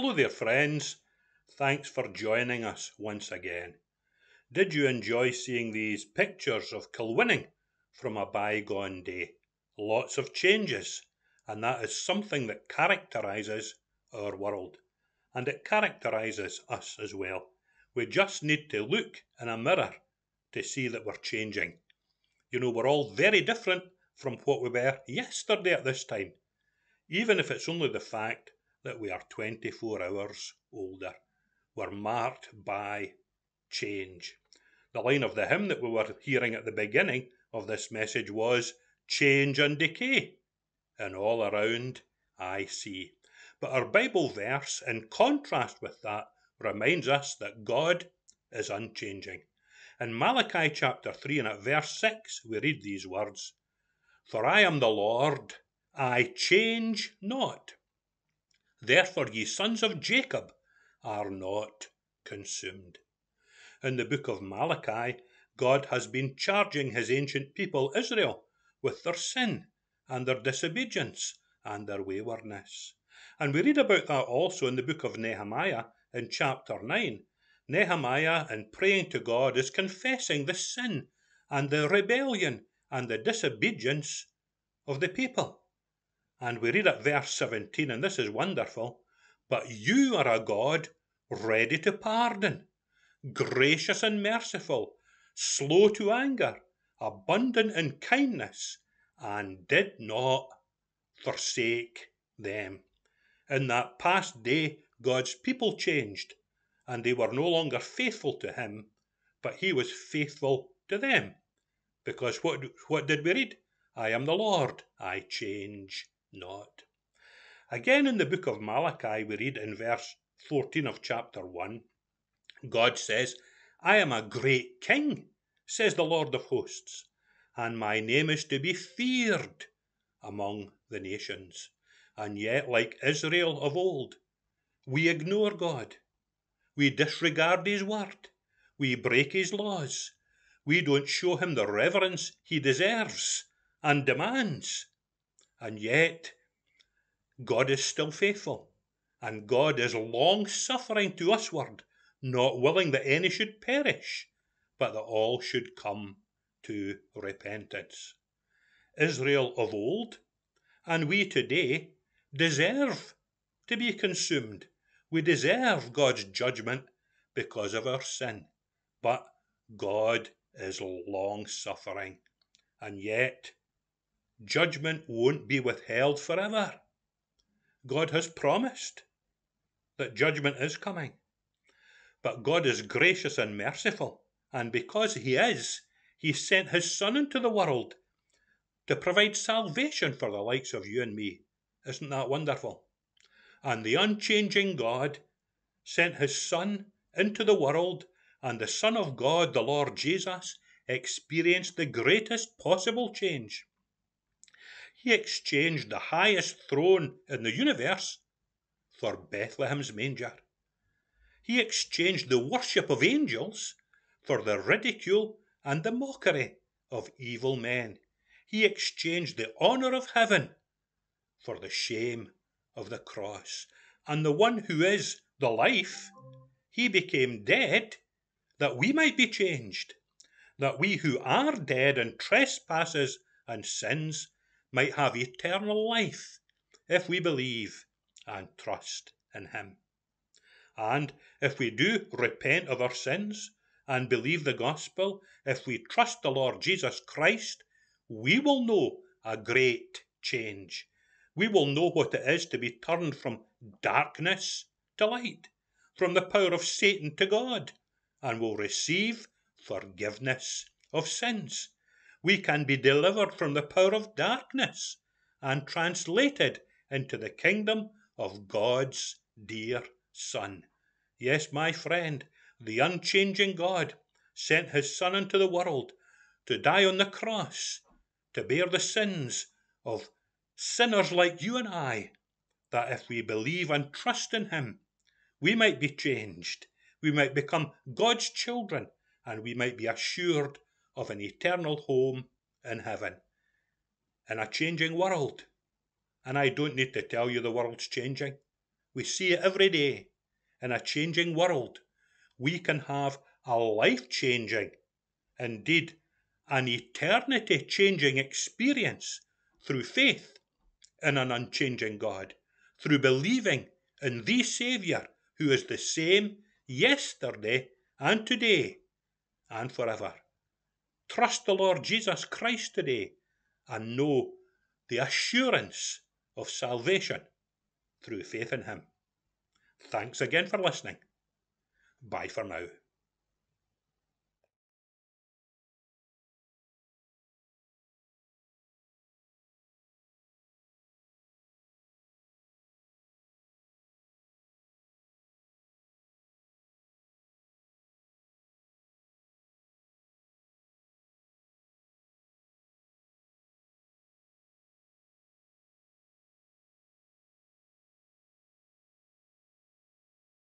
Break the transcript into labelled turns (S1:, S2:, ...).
S1: Hello there, friends. Thanks for joining us once again. Did you enjoy seeing these pictures of Kilwinning from a bygone day? Lots of changes, and that is something that characterises our world. And it characterises us as well. We just need to look in a mirror to see that we're changing. You know, we're all very different from what we were yesterday at this time, even if it's only the fact that we are 24 hours older. We're marked by change. The line of the hymn that we were hearing at the beginning of this message was Change and decay, and all around I see. But our Bible verse, in contrast with that, reminds us that God is unchanging. In Malachi chapter 3 and at verse 6, we read these words For I am the Lord, I change not. Therefore, ye sons of Jacob are not consumed. In the book of Malachi, God has been charging his ancient people, Israel, with their sin and their disobedience and their waywardness. And we read about that also in the book of Nehemiah in chapter 9. Nehemiah, in praying to God, is confessing the sin and the rebellion and the disobedience of the people. And we read at verse 17, and this is wonderful. But you are a God ready to pardon, gracious and merciful, slow to anger, abundant in kindness, and did not forsake them. In that past day, God's people changed, and they were no longer faithful to Him, but He was faithful to them. Because what, what did we read? I am the Lord, I change not. Again in the book of Malachi, we read in verse 14 of chapter 1, God says, I am a great king, says the Lord of hosts, and my name is to be feared among the nations. And yet, like Israel of old, we ignore God. We disregard His word. We break His laws. We don't show Him the reverence He deserves and demands. And yet, God is still faithful, and God is long suffering to usward, not willing that any should perish, but that all should come to repentance. Israel of old, and we today, deserve to be consumed. We deserve God's judgment because of our sin. But God is long suffering, and yet judgment won't be withheld forever. God has promised that judgment is coming. But God is gracious and merciful, and because He is, He sent His Son into the world to provide salvation for the likes of you and me. Isn't that wonderful? And the unchanging God sent His Son into the world, and the Son of God, the Lord Jesus, experienced the greatest possible change. He exchanged the highest throne in the universe for Bethlehem's manger. He exchanged the worship of angels for the ridicule and the mockery of evil men. He exchanged the honour of heaven for the shame of the cross. And the one who is the life, he became dead that we might be changed, that we who are dead in trespasses and sins might have eternal life if we believe and trust in Him. And if we do repent of our sins and believe the gospel, if we trust the Lord Jesus Christ, we will know a great change. We will know what it is to be turned from darkness to light, from the power of Satan to God, and will receive forgiveness of sins we can be delivered from the power of darkness and translated into the kingdom of God's dear Son. Yes, my friend, the unchanging God sent his Son into the world to die on the cross, to bear the sins of sinners like you and I, that if we believe and trust in him, we might be changed, we might become God's children, and we might be assured of an eternal home in heaven in a changing world. And I don't need to tell you the world's changing. We see it every day. In a changing world, we can have a life changing, indeed, an eternity changing experience through faith in an unchanging God, through believing in the Saviour who is the same yesterday and today and forever. Trust the Lord Jesus Christ today and know the assurance of salvation through faith in Him. Thanks again for listening. Bye for now.